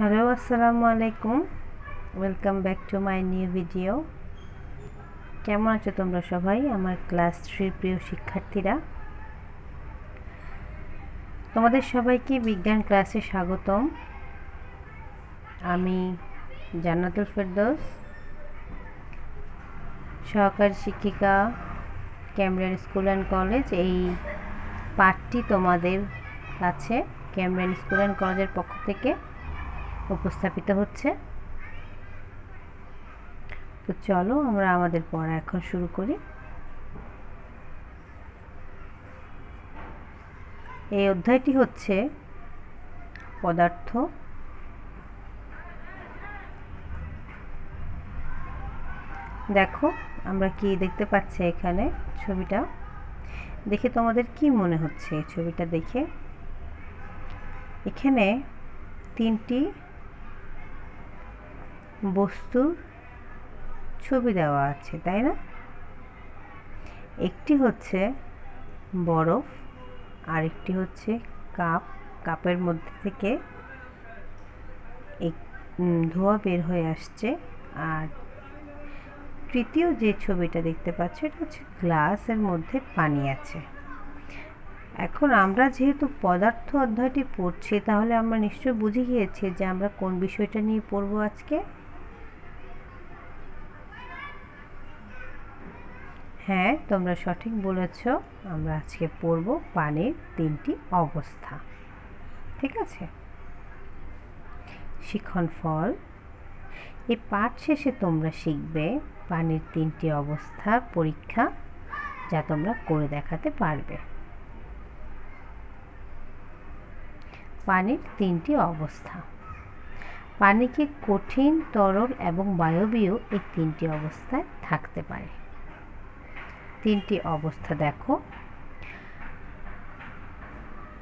Hello আসসালামু আলাইকুম welcome back to my new video কেমন আছো তোমরা সবাই? আমার ক্লাস থ্রির প্রিয় শিক্ষার্থীরা। তোমাদের সবাইকে বিজ্ঞান ক্লাসে স্বাগতম। আমি জান্নাতুল ফেরদোস, সহকারী শিক্ষিকা ক্যামরান স্কুল অ্যান্ড কলেজ। এই পাঠটি তোমাদের কাছে ক্যামরান স্কুল অ্যান্ড কলেজের পক্ষ থেকে উপস্থাপিত হচ্ছে। তো চলো আমরা আমাদের পড়া এখন শুরু করি। এই অধ্যায়টি হচ্ছে পদার্থ। দেখো, আমরা কি দেখতে পাচ্ছি এখানে ছবিটা? দেখে তোমাদের কি মনে হচ্ছে ছবিটা দেখে? এখানে তিনটি বস্তুর ছবি দেওয়া আছে, তাই না? একটি হচ্ছে বরফ, আরেকটি হচ্ছে কাপ। কাপের মধ্যে থেকে এক ধোয়া বের হয়ে আসছে। আর তৃতীয় যে ছবিটা দেখতে পাচ্ছ, এটা হচ্ছে গ্লাসের মধ্যে পানি আছে। এখন আমরা যেহেতু পদার্থ অধ্যায়টি পড়ছি, তাহলে আমরা নিশ্চয় বুঝে গিয়েছি যে আমরা কোন বিষয়টা নিয়ে পড়ব আজকে। হ্যাঁ তোমরা সঠিক বলেছ। আমরা আজকে পড়ব পানির তিনটি অবস্থা। ঠিক আছে? শিখন ফল। এই পাঠ শেষে তোমরা শিখবে পানির তিনটি অবস্থার পরীক্ষা, যা তোমরা করে দেখাতে পারবে। পানির তিনটি অবস্থা। পানিকে কঠিন, তরল এবং বায়বীয় এই তিনটি অবস্থায় থাকতে পারে। তিনটি অবস্থা দেখো।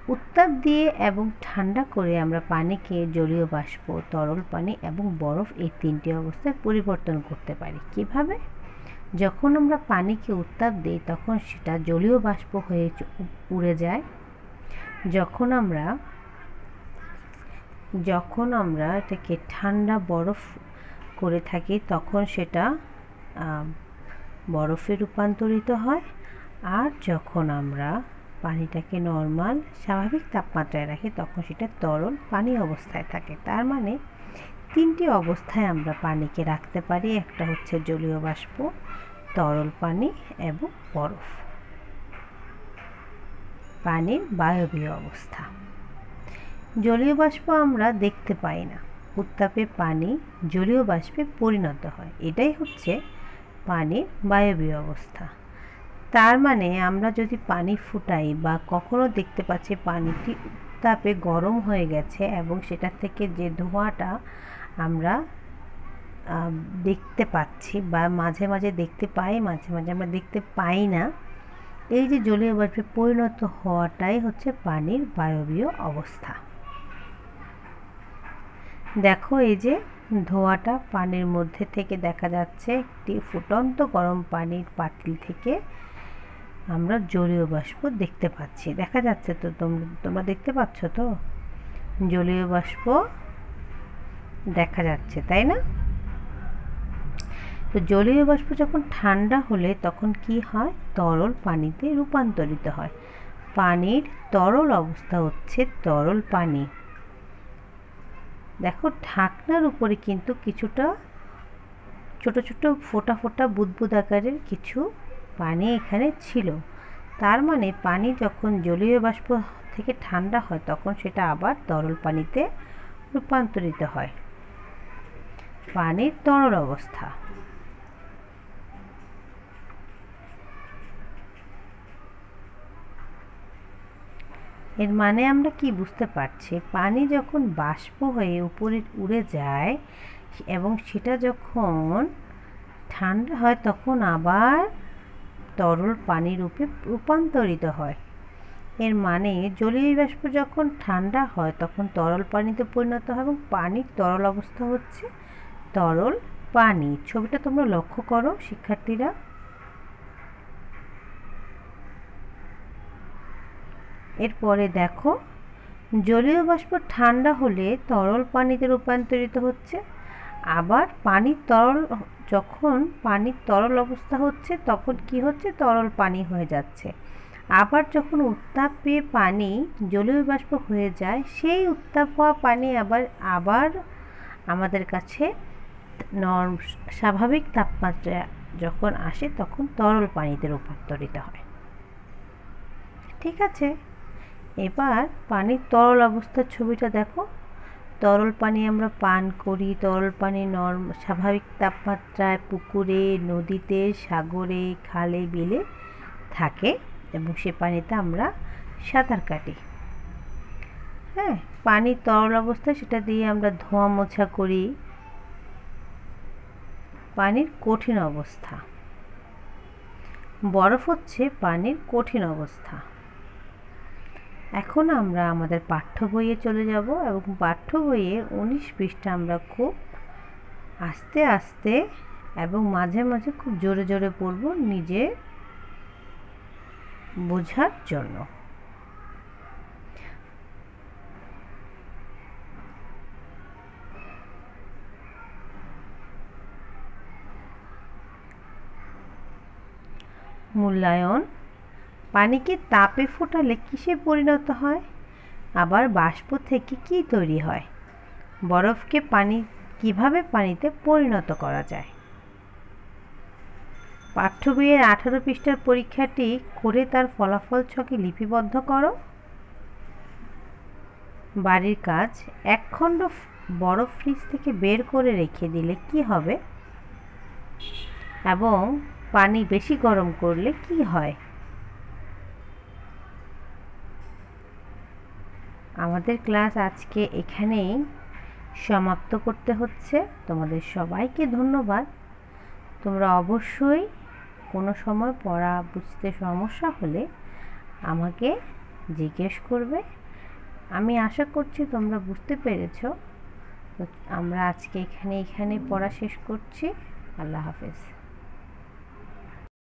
উত্তাপ দিয়ে এবং ঠান্ডা করে আমরা পানিকে জলীয় বাষ্প, তরল পানি এবং বরফ এই তিনটি অবস্থায় পরিবর্তন করতে পারি। কীভাবে? যখন আমরা পানিকে উত্তাপ দিই, তখন সেটা জলীয় বাষ্প হয়ে উড়ে যায়। যখন আমরা যখন আমরা এটাকে ঠান্ডা বরফ করে থাকি, তখন সেটা বরফে রূপান্তরিত হয় আর যখন আমরা পানিটাকে নর্মাল স্বাভাবিক তাপমাত্রায় রাখি, তখন সেটা তরল পানি অবস্থায় থাকে। তার মানে তিনটি অবস্থায় আমরা পানিকে রাখতে পারি। একটা হচ্ছে জলীয় বাষ্প, তরল পানি এবং বরফ। পানির বায়বীয় অবস্থা। জলীয় বাষ্প আমরা দেখতে পাই না। উত্তাপে পানি জলীয় বাষ্পে পরিণত হয়। এটাই হচ্ছে পানির বায়বীয় অবস্থা। তার মানে আমরা যদি পানি ফুটাই বা কখনো দেখতে পাচ্ছি পানিটি উত্তাপে গরম হয়ে গেছে এবং সেটা থেকে যে ধোঁয়াটা আমরা দেখতে পাচ্ছি বা মাঝে মাঝে দেখতে পাই, মাঝে মাঝে আমরা দেখতে পাই না, এই যে জলীয় বাষ্পে পরিণত হওয়াটাই হচ্ছে পানির বায়বীয় অবস্থা। দেখো এই যে ধোঁয়াটা পানির মধ্যে থেকে দেখা যাচ্ছে একটি ফুটন্ত গরম পানির পাতিল থেকে আমরা জলীয় বাষ্প দেখতে পাচ্ছি। দেখা যাচ্ছে তো তোমরা দেখতে পাচ্ছ তো? জলীয় বাষ্প দেখা যাচ্ছে, তাই না? তো জলীয় বাষ্প যখন ঠান্ডা হলে তখন কি হয়? তরল পানিতে রূপান্তরিত হয়। পানির তরল অবস্থা হচ্ছে তরল পানি। দেখো, ঢাকনার উপরে কিন্তু কিছুটা ছোট ছোট ফোটা ফোটা বুদবুদ আকারের কিছু পানি এখানে ছিল। তার মানে পানি যখন জলীয় বাষ্প থেকে ঠান্ডা হয়, তখন সেটা আবার তরল পানিতে রূপান্তরিত হয়। পানির তরল অবস্থা। এর মানে আমরা কি বুঝতে পারছি? পানি যখন বাষ্প হয়ে উপরে উড়ে যায়, এবং সেটা যখন ঠান্ডা হয়, তখন আবার তরল পানি রূপে রূপান্তরিত হয়। এর মানে জলীয় বাষ্প যখন ঠান্ডা হয়, তখন তরল পানিতে পরিণত হয়, এবং পানির তরল অবস্থা হচ্ছে তরল পানি। ছবিটা তোমরা লক্ষ্য করো, শিক্ষার্থীরা। এরপরে দেখো, জলীয় বাষ্প ঠান্ডা হলে তরল পানিতে রূপান্তরিত হচ্ছে। আবার পানির তরল, যখন পানির তরল অবস্থা হচ্ছে, তখন কি হচ্ছে? তরল পানি হয়ে যাচ্ছে। আবার যখন উত্তাপ পেয়ে পানি জলীয় বাষ্প হয়ে যায়, সেই উত্তাপ হওয়া পানি আবার আবার আমাদের কাছে নর্ম স্বাভাবিক তাপমাত্রা যখন আসে, তখন তরল পানিতে রূপান্তরিত হয়। ঠিক আছে? এবার পানির তরল অবস্থার ছবিটা দেখো। তরল পানি আমরা পান করি, তরল পানি নর্ম স্বাভাবিক তাপমাত্রায় পুকুরে, নদীতে, সাগরে, খালে, বিলে থাকে এবং সে পানিতে আমরা সাঁতার কাটি। হ্যাঁ পানির তরল অবস্থায় সেটা দিয়ে আমরা ধোয়া মোছা করি। পানির কঠিন অবস্থা। বরফ হচ্ছে পানির কঠিন অবস্থা। এখন আমরা আমাদের পাঠ্য বইয়ে চলে যাব এবং পাঠ্য বইয়ের উনিশ পৃষ্ঠা আমরা খুব আস্তে আস্তে এবং মাঝে মাঝে খুব জোরে জোরে পড়ব নিজে বোঝার জন্য। মূল্যায়ন পানিকে তাপে ফোটালে কিসে পরিণত হয়? আবার বাষ্প থেকে কি তৈরি হয়? বরফকে পানি, কীভাবে পানিতে পরিণত করা যায়? পাঠ্য বইয়ের আঠারো পৃষ্ঠার পরীক্ষাটি করে তার ফলাফল ছকে লিপিবদ্ধ করো। বাড়ির কাজ এক খণ্ড বরফ ফ্রিজ থেকে বের করে রেখে দিলে কি হবে? এবং পানি বেশি গরম করলে কি হয়? আমাদের ক্লাস আজকে এখানেই সমাপ্ত করতে হচ্ছে। তোমাদের সবাইকে ধন্যবাদ। তোমরা অবশ্যই কোনো সময় পড়া বুঝতে সমস্যা হলে আমাকে জিজ্ঞেস করবে। আমি আশা করছি তোমরা বুঝতে পেরেছ। আমরা আজকে এখানে এখানে পড়া শেষ করছি। আল্লাহ হাফেজ।